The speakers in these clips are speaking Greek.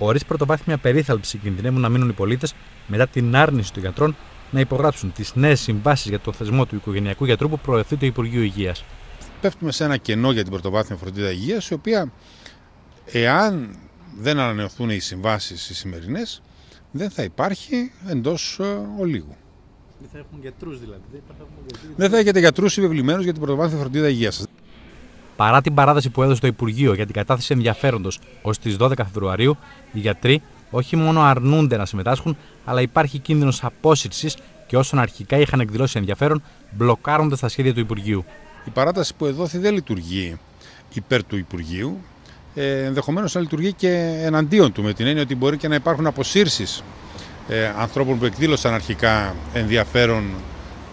Χωρίς πρωτοβάθμια περίθαλψη κινδυνεύουν να μείνουν οι πολίτες μετά την άρνηση των γιατρών να υπογράψουν τις νέες συμβάσεις για το θεσμό του οικογενειακού γιατρού που προωθεί το Υπουργείο Υγείας. Πέφτουμε σε ένα κενό για την πρωτοβάθμια φροντίδα υγείας, η οποία, εάν δεν ανανεωθούν οι συμβάσεις οι σημερινές, δεν θα υπάρχει εντός ε, ολίγου. Δεν θα έχουν γιατρούς δηλαδή. Δεν θα έχετε γιατρούς επιβλημένους για την πρωτοβάθμια φροντίδα υγείας σας. Παρά την παράδοση που έδωσε το Υπουργείο για την κατάθεση ενδιαφέροντος ως τις 12 Φεβρουαρίου, οι γιατροί όχι μόνο αρνούνται να συμμετάσχουν, αλλά υπάρχει κίνδυνος απόσυρσης και όσων αρχικά είχαν εκδηλώσει ενδιαφέρον, μπλοκάρονται στα σχέδια του Υπουργείου. Η παράταση που εδόθη δεν λειτουργεί υπέρ του Υπουργείου. Ε, Ενδεχομένως να λειτουργεί και εναντίον του, με την έννοια ότι μπορεί και να υπάρχουν αποσύρσεις ε, ανθρώπων που εκδήλωσαν αρχικά ενδιαφέρον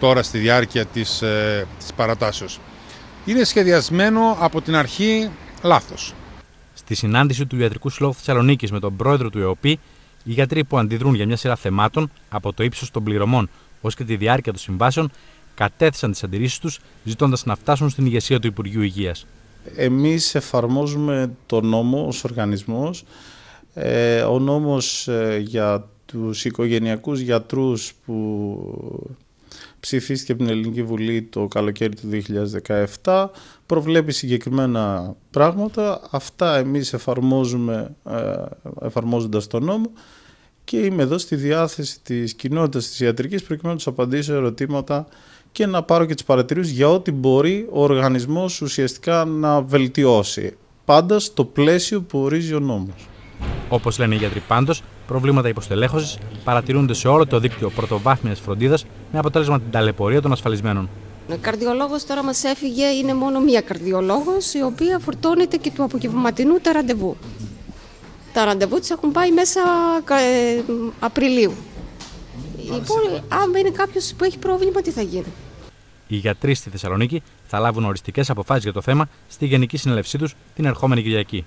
τώρα στη διάρκεια της, ε, της παρατάσεως. Είναι σχεδιασμένο από την αρχή λάθος. Στη συνάντηση του Ιατρικού Συλλόγου Θεσσαλονίκης με τον πρόεδρο του ΕΟΠΗ, οι γιατροί που αντιδρούν για μια σειρά θεμάτων, από το ύψος των πληρωμών ως και τη διάρκεια των συμβάσεων, κατέθεσαν τις αντιρρήσεις τους, ζητώντας να φτάσουν στην ηγεσία του Υπουργείου Υγείας. Εμείς εφαρμόζουμε το νόμο ως οργανισμός. Ε, ο νόμος ε, για τους οικογενειακούς γιατρούς που ψηφίστηκε από την Ελληνική Βουλή το καλοκαίρι του 2017 προβλέπει συγκεκριμένα πράγματα. Αυτά εμείς εφαρμόζουμε ε, εφαρμόζοντας τον νόμο και είμαι εδώ στη διάθεση της κοινότητας της ιατρικής προκειμένου να τους απαντήσω ερωτήματα και να πάρω και τις παρατηρήσεις για ό,τι μπορεί ο οργανισμός ουσιαστικά να βελτιώσει. Πάντα στο πλαίσιο που ορίζει ο νόμος. Όπως λένε οι γιατροί πάντως, προβλήματα υποστελέχωσης παρατηρούνται σε όλο το δίκτυο πρωτοβάθμιας φροντίδας με αποτέλεσμα την ταλαιπωρία των ασφαλισμένων. Ο καρδιολόγος τώρα μας έφυγε, είναι μόνο μία καρδιολόγος η οποία φορτώνεται και του απογευματινού τα ραντεβού. Τα ραντεβού της έχουν πάει μέσα ε, Απριλίου. Λοιπόν, αν είναι κάποιος που έχει πρόβλημα, τι θα γίνει; Οι γιατροί στη Θεσσαλονίκη θα λάβουν οριστικές αποφάσεις για το θέμα στη Γενική Συνελευσή τους την ερχόμενη Κυριακή.